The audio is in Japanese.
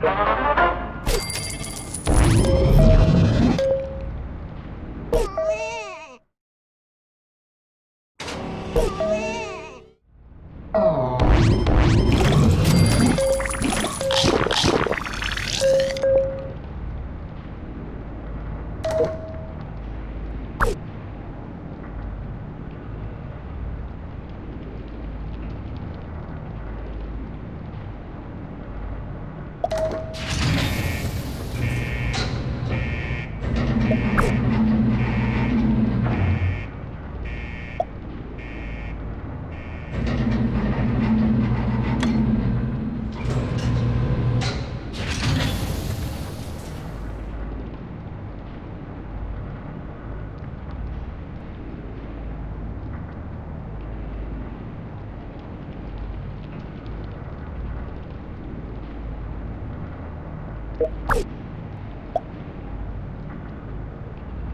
you